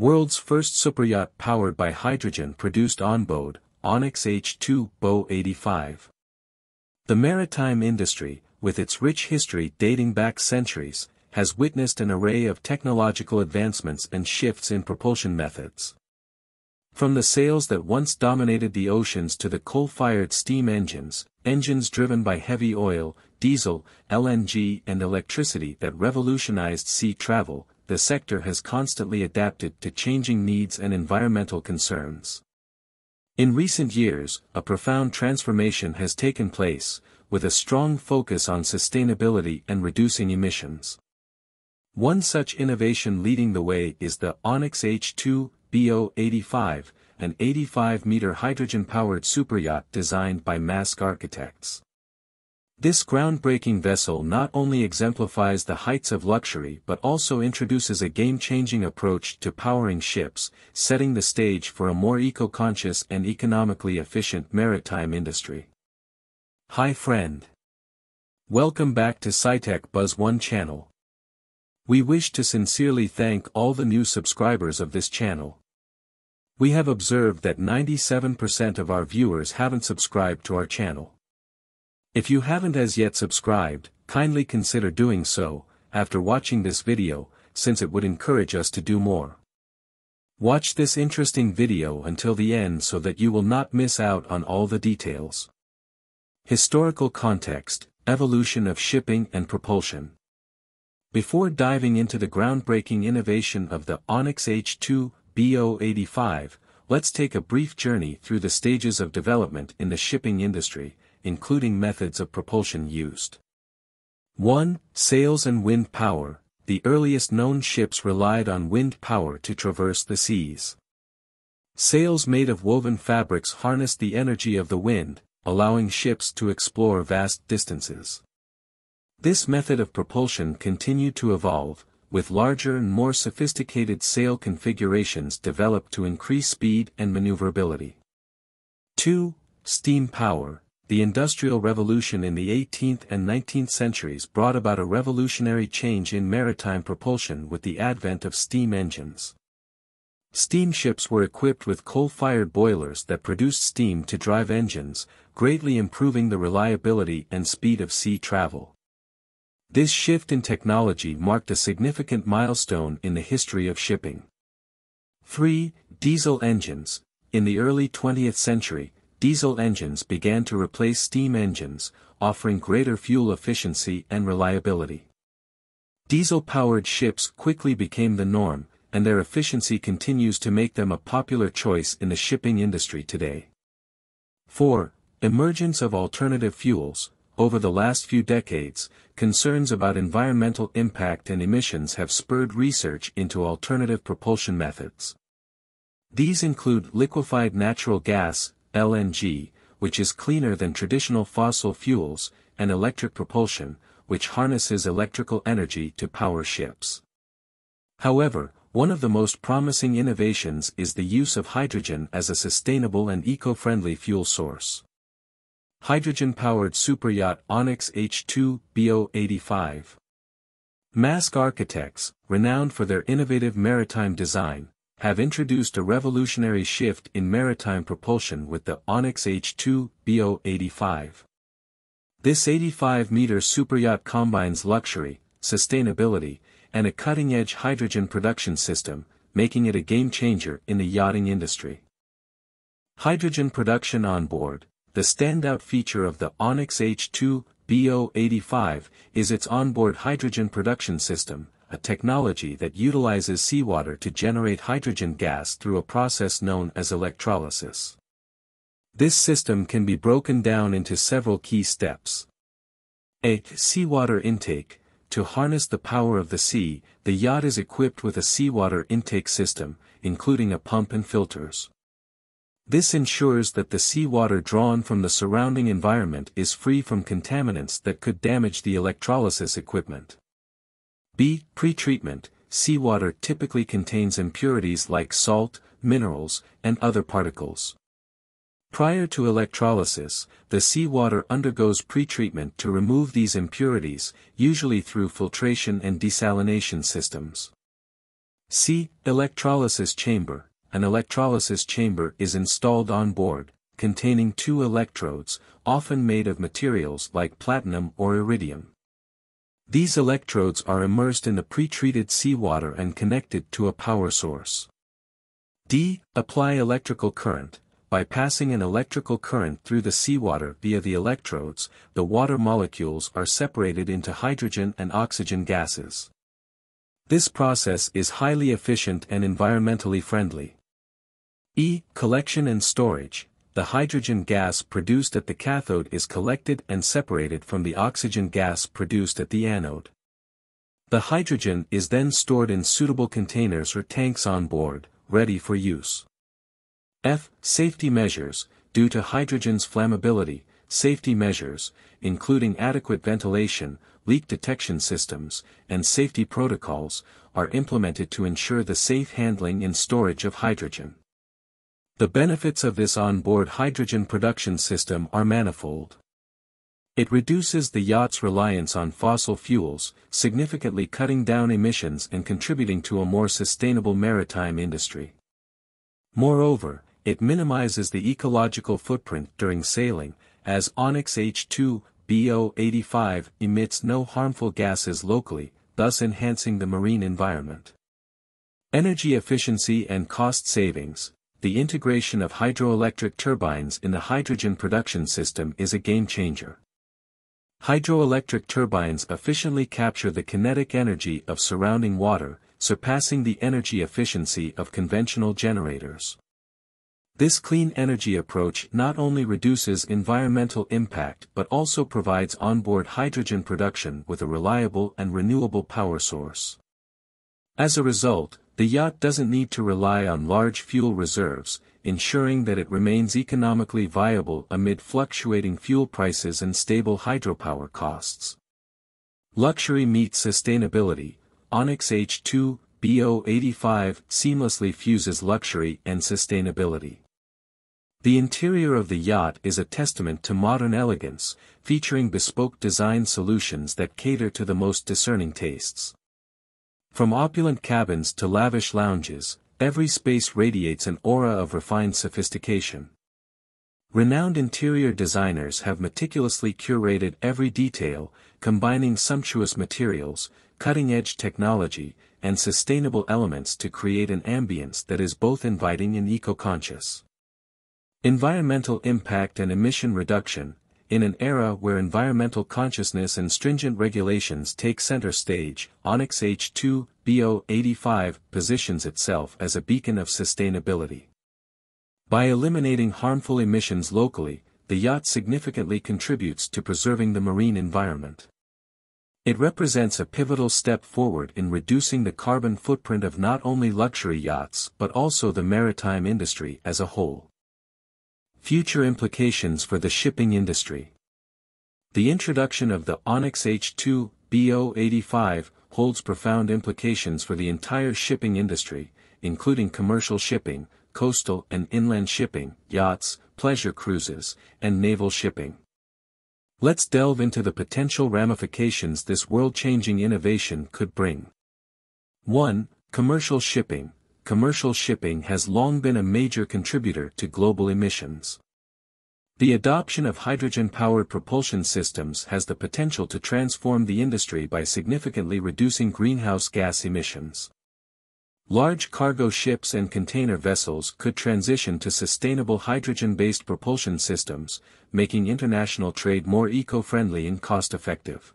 World's first superyacht powered by hydrogen produced on board, Onyx H2 Bo 85. The maritime industry, with its rich history dating back centuries, has witnessed an array of technological advancements and shifts in propulsion methods. From the sails that once dominated the oceans to the coal-fired steam engines, engines driven by heavy oil, diesel, LNG and electricity that revolutionized sea travel, the sector has constantly adapted to changing needs and environmental concerns. In recent years, a profound transformation has taken place, with a strong focus on sustainability and reducing emissions. One such innovation leading the way is the Onyx H2 BO85, an 85-meter hydrogen-powered superyacht designed by Mask Architects. This groundbreaking vessel not only exemplifies the heights of luxury but also introduces a game-changing approach to powering ships, setting the stage for a more eco-conscious and economically efficient maritime industry. Hi friend. Welcome back to SciTech Buzz 1 channel. We wish to sincerely thank all the new subscribers of this channel. We have observed that 97% of our viewers haven't subscribed to our channel. If you haven't as yet subscribed, kindly consider doing so, after watching this video, since it would encourage us to do more. Watch this interesting video until the end so that you will not miss out on all the details. Historical context, evolution of shipping and propulsion. Before diving into the groundbreaking innovation of the Onyx H2 BO85, let's take a brief journey through the stages of development in the shipping industry, including methods of propulsion used. 1. Sails and wind power. The earliest known ships relied on wind power to traverse the seas. Sails made of woven fabrics harnessed the energy of the wind, allowing ships to explore vast distances. This method of propulsion continued to evolve, with larger and more sophisticated sail configurations developed to increase speed and maneuverability. 2. Steam power. The Industrial Revolution in the 18th and 19th centuries brought about a revolutionary change in maritime propulsion with the advent of steam engines. Steamships were equipped with coal-fired boilers that produced steam to drive engines, greatly improving the reliability and speed of sea travel. This shift in technology marked a significant milestone in the history of shipping. 3. Diesel engines. In the early 20th century, diesel engines began to replace steam engines, offering greater fuel efficiency and reliability. Diesel-powered ships quickly became the norm, and their efficiency continues to make them a popular choice in the shipping industry today. 4. Emergence of alternative fuels, over the last few decades, concerns about environmental impact and emissions have spurred research into alternative propulsion methods. These include liquefied natural gas, LNG, which is cleaner than traditional fossil fuels, and electric propulsion, which harnesses electrical energy to power ships. However, one of the most promising innovations is the use of hydrogen as a sustainable and eco-friendly fuel source. Hydrogen-powered superyacht Onyx H2 BO85. Mask Architects, renowned for their innovative maritime design, have introduced a revolutionary shift in maritime propulsion with the Onyx H2 BO85. This 85-meter superyacht combines luxury, sustainability, and a cutting-edge hydrogen production system, making it a game-changer in the yachting industry. Hydrogen production on board, the standout feature of the Onyx H2 BO85 is its onboard hydrogen production system, a technology that utilizes seawater to generate hydrogen gas through a process known as electrolysis. This system can be broken down into several key steps. A. Seawater intake. To harness the power of the sea, the yacht is equipped with a seawater intake system, including a pump and filters. This ensures that the seawater drawn from the surrounding environment is free from contaminants that could damage the electrolysis equipment. B. Pretreatment. Seawater typically contains impurities like salt, minerals, and other particles. Prior to electrolysis, the seawater undergoes pretreatment to remove these impurities, usually through filtration and desalination systems. C. Electrolysis chamber. An electrolysis chamber is installed on board, containing two electrodes, often made of materials like platinum or iridium. These electrodes are immersed in the pre-treated seawater and connected to a power source. D. Apply electrical current. By passing an electrical current through the seawater via the electrodes, the water molecules are separated into hydrogen and oxygen gases. This process is highly efficient and environmentally friendly. E. Collection and storage the hydrogen gas produced at the cathode is collected and separated from the oxygen gas produced at the anode. The hydrogen is then stored in suitable containers or tanks on board, ready for use. F. Safety measures, due to hydrogen's flammability, safety measures, including adequate ventilation, leak detection systems, and safety protocols, are implemented to ensure the safe handling and storage of hydrogen. The benefits of this onboard hydrogen production system are manifold. It reduces the yacht's reliance on fossil fuels, significantly cutting down emissions and contributing to a more sustainable maritime industry. Moreover, it minimizes the ecological footprint during sailing, as Onyx H2 BO85 emits no harmful gases locally, thus enhancing the marine environment. Energy efficiency and cost savings, the integration of hydroelectric turbines in the hydrogen production system is a game changer. Hydroelectric turbines efficiently capture the kinetic energy of surrounding water, surpassing the energy efficiency of conventional generators. This clean energy approach not only reduces environmental impact but also provides onboard hydrogen production with a reliable and renewable power source. As a result, the yacht doesn't need to rely on large fuel reserves, ensuring that it remains economically viable amid fluctuating fuel prices and stable hydropower costs. Luxury meets sustainability, Onyx H2 BO85 seamlessly fuses luxury and sustainability. The interior of the yacht is a testament to modern elegance, featuring bespoke design solutions that cater to the most discerning tastes. From opulent cabins to lavish lounges, every space radiates an aura of refined sophistication. Renowned interior designers have meticulously curated every detail, combining sumptuous materials, cutting-edge technology, and sustainable elements to create an ambience that is both inviting and eco-conscious. Environmental impact and emission reduction, in an era where environmental consciousness and stringent regulations take center stage, Onyx H2 BO85 positions itself as a beacon of sustainability. By eliminating harmful emissions locally, the yacht significantly contributes to preserving the marine environment. It represents a pivotal step forward in reducing the carbon footprint of not only luxury yachts but also the maritime industry as a whole. Future implications for the shipping industry. The introduction of the Onyx H2 BO85 holds profound implications for the entire shipping industry, including commercial shipping, coastal and inland shipping, yachts, pleasure cruises, and naval shipping. Let's delve into the potential ramifications this world-changing innovation could bring. 1. Commercial shipping, commercial shipping has long been a major contributor to global emissions. The adoption of hydrogen-powered propulsion systems has the potential to transform the industry by significantly reducing greenhouse gas emissions. Large cargo ships and container vessels could transition to sustainable hydrogen-based propulsion systems, making international trade more eco-friendly and cost-effective.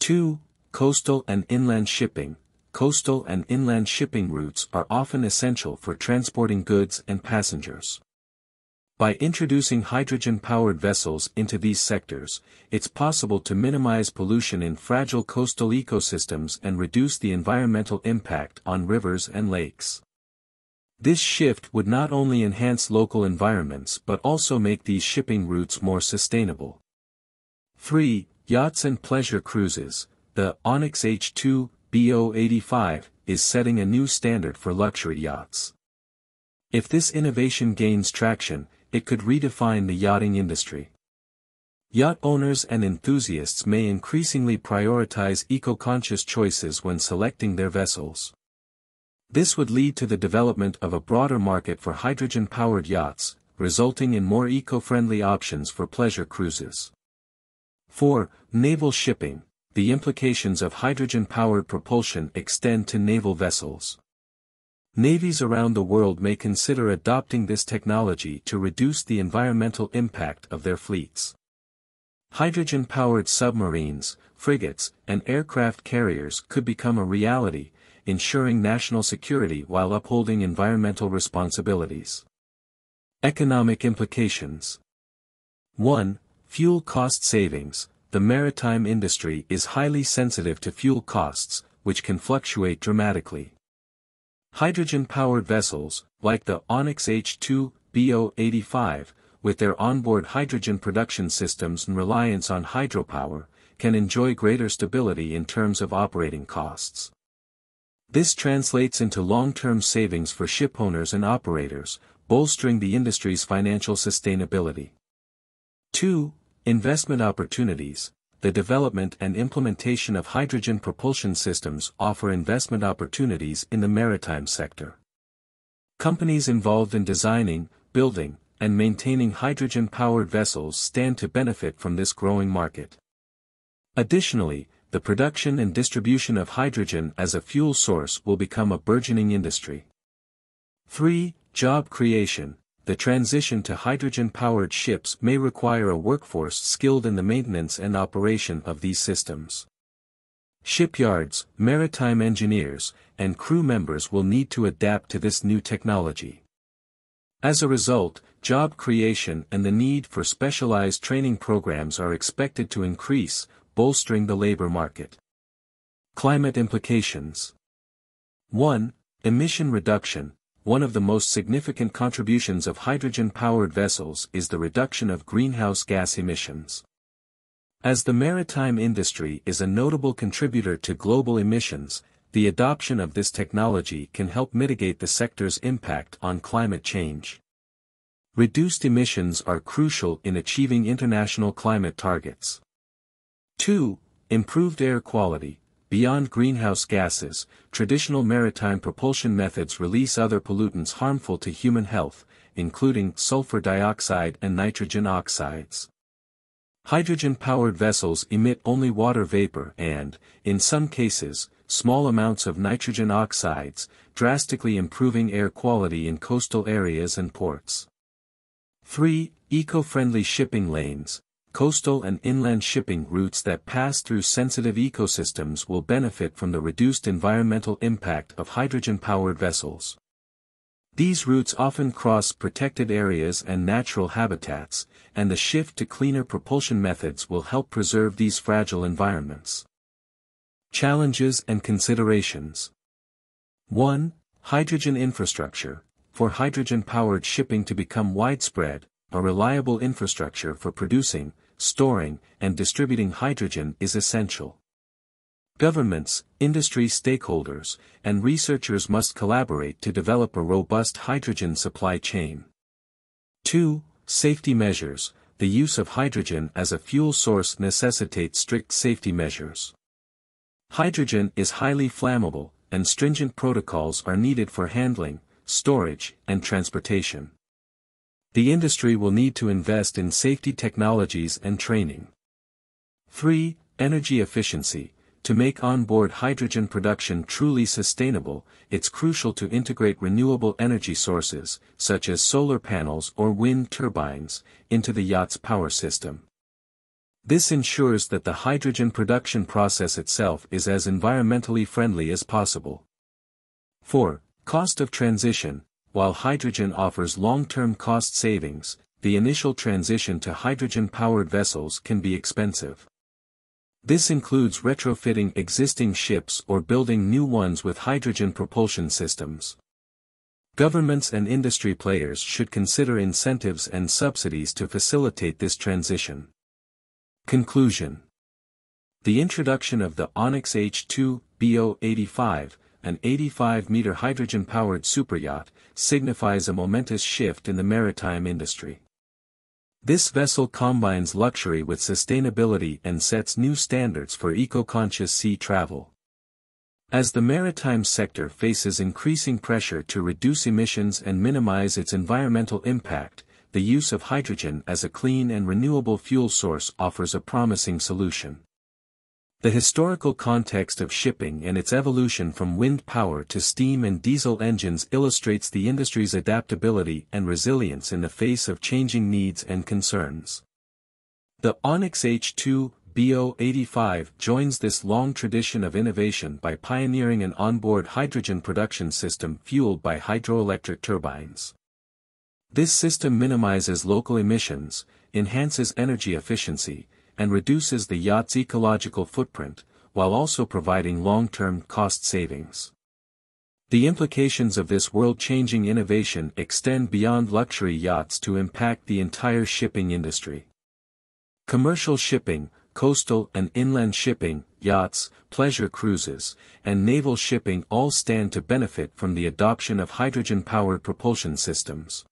2. Coastal and inland shipping, coastal and inland shipping routes are often essential for transporting goods and passengers. By introducing hydrogen-powered vessels into these sectors, it's possible to minimize pollution in fragile coastal ecosystems and reduce the environmental impact on rivers and lakes. This shift would not only enhance local environments but also make these shipping routes more sustainable. 3. Yachts and pleasure cruises, the Onyx H2 BO85, is setting a new standard for luxury yachts. If this innovation gains traction, it could redefine the yachting industry. Yacht owners and enthusiasts may increasingly prioritize eco-conscious choices when selecting their vessels. This would lead to the development of a broader market for hydrogen-powered yachts, resulting in more eco-friendly options for pleasure cruises. 4. Naval shipping. The implications of hydrogen-powered propulsion extend to naval vessels. Navies around the world may consider adopting this technology to reduce the environmental impact of their fleets. Hydrogen-powered submarines, frigates, and aircraft carriers could become a reality, ensuring national security while upholding environmental responsibilities. Economic implications 1. Fuel cost savings. The maritime industry is highly sensitive to fuel costs, which can fluctuate dramatically. Hydrogen-powered vessels, like the Onyx H2 BO85, with their onboard hydrogen production systems and reliance on hydropower, can enjoy greater stability in terms of operating costs. This translates into long-term savings for shipowners and operators, bolstering the industry's financial sustainability. 2. Investment opportunities the development and implementation of hydrogen propulsion systems offer investment opportunities in the maritime sector. Companies involved in designing, building, and maintaining hydrogen-powered vessels stand to benefit from this growing market. Additionally, the production and distribution of hydrogen as a fuel source will become a burgeoning industry. 3. Job creation the transition to hydrogen-powered ships may require a workforce skilled in the maintenance and operation of these systems. Shipyards, maritime engineers, and crew members will need to adapt to this new technology. As a result, job creation and the need for specialized training programs are expected to increase, bolstering the labor market. Climate implications 1. Emission reduction, one of the most significant contributions of hydrogen-powered vessels is the reduction of greenhouse gas emissions. As the maritime industry is a notable contributor to global emissions, the adoption of this technology can help mitigate the sector's impact on climate change. Reduced emissions are crucial in achieving international climate targets. 2. Improved air quality, Beyond greenhouse gases, traditional maritime propulsion methods release other pollutants harmful to human health, including sulfur dioxide and nitrogen oxides. Hydrogen-powered vessels emit only water vapor and, in some cases, small amounts of nitrogen oxides, drastically improving air quality in coastal areas and ports. 3. Eco-friendly shipping lanes, coastal and inland shipping routes that pass through sensitive ecosystems will benefit from the reduced environmental impact of hydrogen-powered vessels. These routes often cross protected areas and natural habitats, and the shift to cleaner propulsion methods will help preserve these fragile environments. Challenges and considerations 1. Hydrogen infrastructure. For hydrogen-powered shipping to become widespread, a reliable infrastructure for producing, storing, and distributing hydrogen is essential. Governments, industry stakeholders, and researchers must collaborate to develop a robust hydrogen supply chain. 2. Safety measures. The use of hydrogen as a fuel source necessitates strict safety measures. Hydrogen is highly flammable, and stringent protocols are needed for handling, storage, and transportation. The industry will need to invest in safety technologies and training. 3. Energy efficiency. To make onboard hydrogen production truly sustainable, it's crucial to integrate renewable energy sources, such as solar panels or wind turbines, into the yacht's power system. This ensures that the hydrogen production process itself is as environmentally friendly as possible. 4. Cost of transition. While hydrogen offers long-term cost savings, the initial transition to hydrogen-powered vessels can be expensive. This includes retrofitting existing ships or building new ones with hydrogen propulsion systems. Governments and industry players should consider incentives and subsidies to facilitate this transition. Conclusion The introduction of the Onyx H2 BO85 an 85-meter hydrogen-powered superyacht, signifies a momentous shift in the maritime industry. This vessel combines luxury with sustainability and sets new standards for eco-conscious sea travel. As the maritime sector faces increasing pressure to reduce emissions and minimize its environmental impact, the use of hydrogen as a clean and renewable fuel source offers a promising solution. The historical context of shipping and its evolution from wind power to steam and diesel engines illustrates the industry's adaptability and resilience in the face of changing needs and concerns. The Onyx H2 BO85 joins this long tradition of innovation by pioneering an onboard hydrogen production system fueled by hydroelectric turbines. This system minimizes local emissions, enhances energy efficiency, and reduces the yacht's ecological footprint, while also providing long-term cost savings. The implications of this world-changing innovation extend beyond luxury yachts to impact the entire shipping industry. Commercial shipping, coastal and inland shipping, yachts, pleasure cruises, and naval shipping all stand to benefit from the adoption of hydrogen-powered propulsion systems.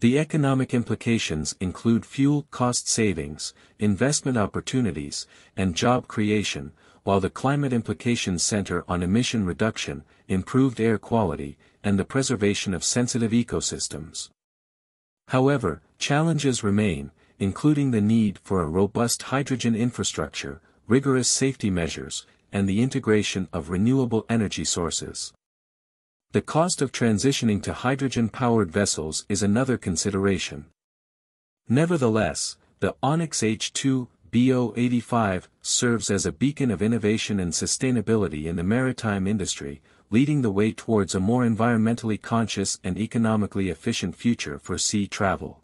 The economic implications include fuel cost savings, investment opportunities, and job creation, while the climate implications center on emission reduction, improved air quality, and the preservation of sensitive ecosystems. However, challenges remain, including the need for a robust hydrogen infrastructure, rigorous safety measures, and the integration of renewable energy sources. The cost of transitioning to hydrogen-powered vessels is another consideration. Nevertheless, the Onyx H2 BO85 serves as a beacon of innovation and sustainability in the maritime industry, leading the way towards a more environmentally conscious and economically efficient future for sea travel.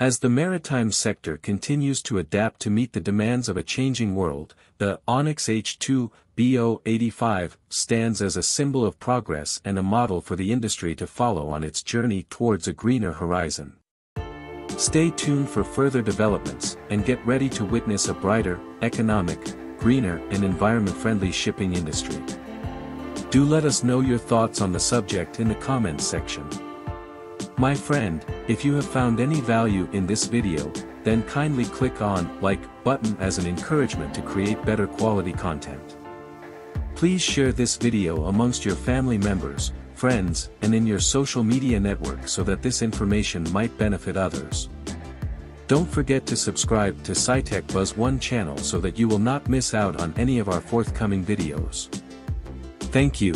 As the maritime sector continues to adapt to meet the demands of a changing world, the Onyx H2 BO85 stands as a symbol of progress and a model for the industry to follow on its journey towards a greener horizon. Stay tuned for further developments and get ready to witness a brighter, economic, greener and environment-friendly shipping industry. Do let us know your thoughts on the subject in the comments section. My friend, if you have found any value in this video, then kindly click on like button as an encouragement to create better quality content. Please share this video amongst your family members, friends, and in your social media network so that this information might benefit others. Don't forget to subscribe to SciTech Buzz 1 channel so that you will not miss out on any of our forthcoming videos. Thank you.